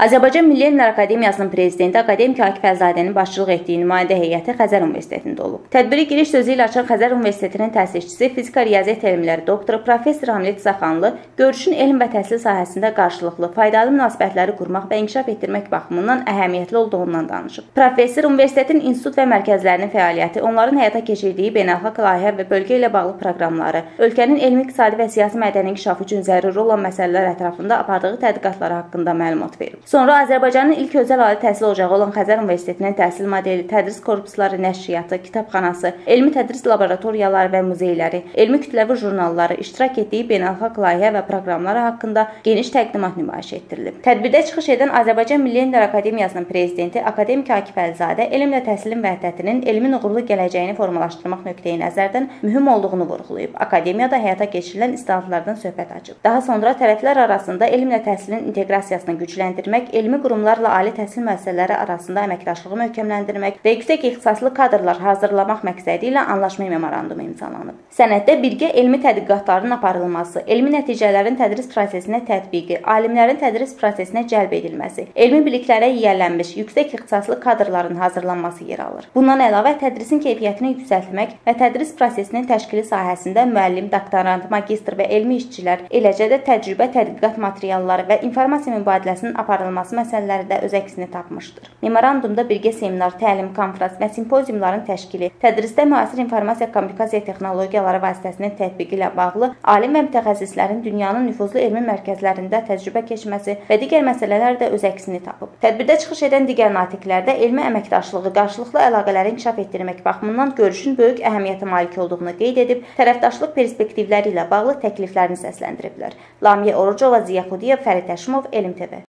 Azərbaycan Milli Elmlər Akademiyasının prezidenti akademik Akif Əlzadənin başçılıq etdiyi nümayəndə heyəti Xəzər Universitetində olub. Tədbiri giriş sözü ilə açan Xəzər Universitetinin təsisçisi, fizika riyaziyyat elmləri doktoru professor Hamid Zaxanlı görüşün elm və təhsil sahəsində qarşılıqlı, faydalı münasibətləri qurmaq və inkişaf etdirmək baxımından əhəmiyyətli olduğundan danışıb. Professor universitetin institut və mərkəzlərinin fəaliyyəti, onların həyata keçirdiyi beynəlxalq layihə və bölgə ilə bağlı proqramları, ölkənin elmi, iqtisadi və siyasi mədəni inkişafı üçün zəruri olan məsələlər ətrafında apardığı tədqiqatlar haqqında məlumat verib. Sonra Azərbaycanın ilk özəl ali təhsil ocağı olan Xəzər Universitetinin təhsil modeli, tədris korpusları, nəşriyyatı, kitabxanası, elmi tədris laboratoriyaları və muzeyləri, elmi kütləvi jurnalları, iştirak etdiyi beynəlxalq layihə və proqramları haqqında geniş təqdimat nümayiş etdirilib. Tədbirdə çıxış edən Azərbaycan Milli Elmlər Akademiyasının prezidenti akademik Akif Əlizadə elmlə təhsilin vəhdətinin elmin uğurlu gələcəyini formalaşdırmaq nöqteyi nəzərdən mühüm olduğunu vurğulayıb. Akademiyada həyata keçirilən islahatlardan söhbət açıb. Daha sonra tərəflər arasında elmlə təhsilin inteqrasiyasını gücləndirmək etmək, elmi qurumlarla ali təhsil müəssisələri arasında əməkdaşlığı möhkəmləndirmək və yüksək ixtisaslı kadrlar hazırlamaq məqsədi ilə anlaşma memorandumu imzalanıb. Sənəddə birgə elmi tədqiqatların aparılması, elmi nəticələrin tədris prosesinə tətbiqi, alimlərin tədris prosesinə cəlb edilməsi, elmi biliklərə yiyələnmiş yüksək ixtisaslı kadrların hazırlanması yer alır. Bundan əlavə tədrisin keyfiyyətini yüksəltmək və tədris prosesinin təşkili sahəsində müəllim, doktorant, magistr və elmi işçilər, eləcə də təcrübə, tədqiqat materialları və informasiya mübadiləsinin aparılması aparılması məsələləri də öz əksini tapmışdır. Memorandumda birgə seminar, təlim, konfrans və simpoziumların təşkili, tədrisdə müasir informasiya kommunikasiya texnologiyaları vasitəsinin tətbiqi ilə bağlı alim və mütəxəssislərin dünyanın nüfuzlu elmi mərkəzlərində təcrübə keçməsi və digər məsələlər də öz əksini tapıb. Tədbirdə çıxış edən digər natiqlərdə elmi əməkdaşlığı, qarşılıqlı əlaqələri inkişaf etdirmək baxımından görüşün böyük əhəmiyyətə malik olduğunu qeyd edib, tərəfdaşlıq perspektivləri ilə bağlı təkliflərini səsləndiriblər. Lamiyə Orucova, Ziya Xudiyev, Fərid Həşimov, Elm TV